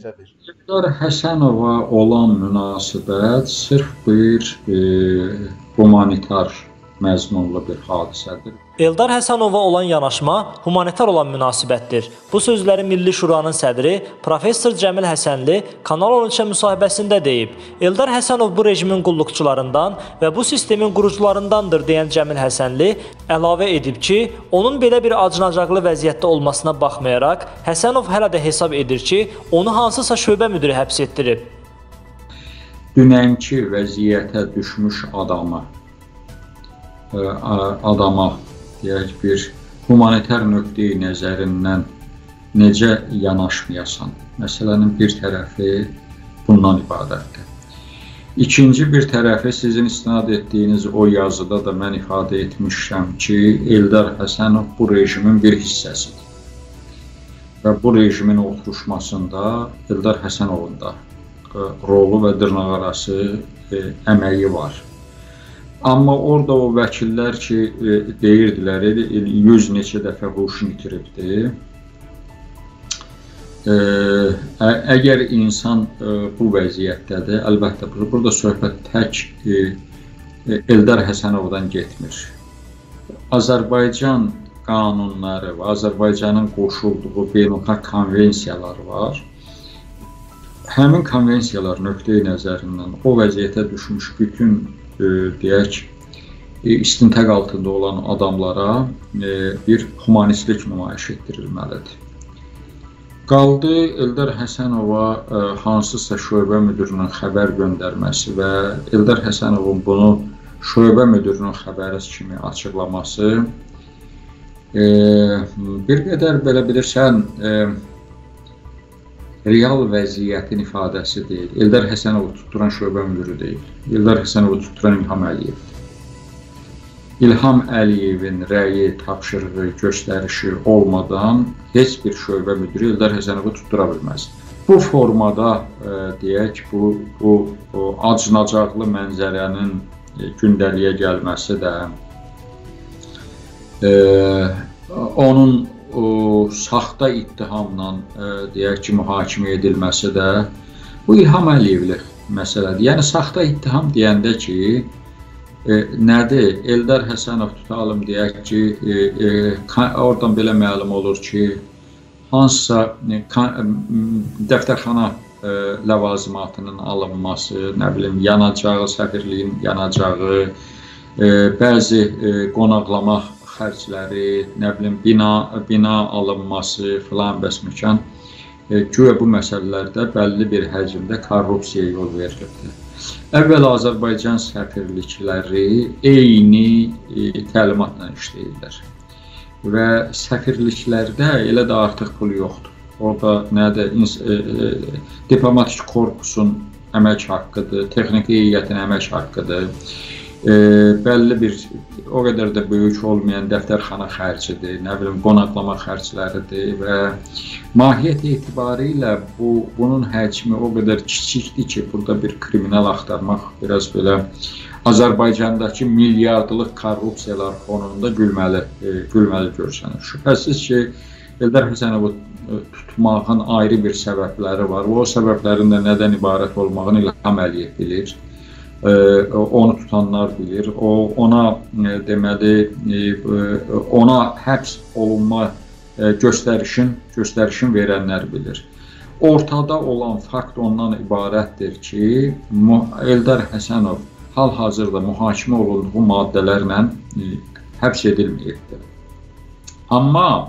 necədir? Eldar Həsənova olan münasibət sırf bir e, humanitar məzmunlu bir hadisədir. Eldar Həsənova olan yanaşma humanitar olan münasibətdir. Bu sözləri Milli Şuranın sədri professor Cəmil Həsənli Kanal 13-ə müsahibəsində deyib. Eldar Həsənov bu rejimin qulluqçularından və bu sistemin qurucularındandır deyən Cəmil Həsənli əlavə edib ki, onun belə bir acınacaqlı vəziyyətdə olmasına baxmayaraq, Həsənov hələ də hesab edir ki, onu hansısa şöbə müdiri həbs etdirib. Dünənki vəziyyətə düşmüş adamı adama deyək bir humanitar nöqteyi nəzərindən necə yanaşmayasan. Məsələnin bir tərəfi bundan ibarətdir. İkinci bir tərəfi sizin istinad etdiyiniz o yazıda da mən ifadə etmişəm ki, Eldar Həsənov bu rejimin bir hissəsidir. Və bu rejimin oturuşmasında Eldar Həsənovun da rolu və dırnaqarası əməyi var. Amma orada o vəkillər ki, e, deyirdilər, 100 neçə dəfə huşunu itiribdi. E, əgər insan e, bu vəziyyətdədir, əlbəttə burada söhbət tək e, Eldar Həsənovdan getmir. Azərbaycan qanunları və Azərbaycanın qoşulduğu beynəlxalq konvensiyalar var. Həmin konvensiyalar nöqteyi nəzərindən o vəziyyətə düşmüş bütün deyək istintaq altında olan adamlara bir humanistlik nümayiş etdirilməlidir. Qaldı Eldar Həsənova hansısa şöbə müdirinin xəbər göndərməsi və Eldar Həsənovun bunu şöbə müdirinin xəbəri kimi açıqlaması bir qədər belə bilirsən real vəziyyətin ifadəsi deyil. Eldar Həsənovu tutduran şöbə müdiri deyil. Eldar Həsənovu tutduran İlham Əliyevdir. İlham Əliyevin rəyi, tapşırığı, göstərişi olmadan heç bir şöbə müdiri Eldar Həsənovu tutdura bilməz. Bu formada e, deyək, bu bu o, acınacaqlı mənzərənin e, gündəliyə gəlməsi də e, onun o saxta ittihamla ə, e, deyək ki, mühakimə edilməsi də bu İlham Əliyevlik məsələdir. Yəni saxta ittiham deyəndə ki, e, nədir? Eldar Həsənov tutalım deyək ki, e, e, oradan belə məlum olur ki, hansısa e, dəftərxana e, ləvazimatının alınması, nə bilim, yanacağı, səfirliyin yanacağı, e, bəzi e, qonaqlama xərcləri, nə bilim bina bina alınması filan bəs məkan e, güya bu məsələlərdə bəlli bir həcmdə korrupsiyaya yol verilibdir. Əvvəl Azərbaycan səfirlikləri eyni e, təlimatla işləyirlər. Və səfirliklərdə elə də artıq pul yoxdur. Orada nədir? E, e, diplomatik korpusun əmək haqqıdır, texniki heyətin əmək haqqıdır e, bəlli bir o qədər də böyük olmayan dəftərxana xərcidir, nə bilim qonaqlama xərcləridir və mahiyyət etibarilə bu bunun həcmi o qədər kiçikdir ki, burada bir kriminal axtarmaq biraz belə Azərbaycandakı milyardlıq korrupsiyalar fonunda gülməli e, gülməli görsənir. Şübhəsiz ki, Eldar Həsənovu tutmağın ayrı bir səbəbləri var. O səbəblərin də nədən ibarət olmağını İlham Əliyev bilir onu tutanlar bilir. O ona e, deməli e, ona həbs olunma e, göstərişin göstərişin verənlər bilir. Ortada olan fakt ondan ibarətdir ki, Eldar Həsənov hal-hazırda mühakimə olunduğu maddələrlə həbs edilməyibdir. Amma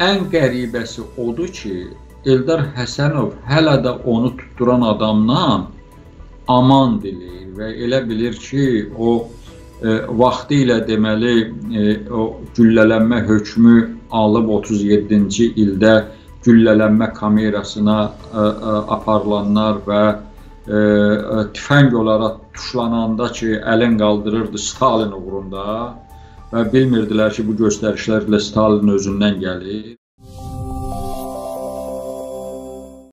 ən qəribəsi odur ki, Eldar Həsənov hələ də onu tutduran adamdan aman dilir və elə bilir ki, o e, vaxtı ilə deməli e, o güllələnmə hökmü alıb 37-ci ildə güllələnmə kamerasına e, e, aparılanlar və e, tüfəng olaraq tuşlananda ki, əlin qaldırırdı Stalin uğrunda və bilmirdilər ki, bu göstərişlərlə Stalin özündən gəlir.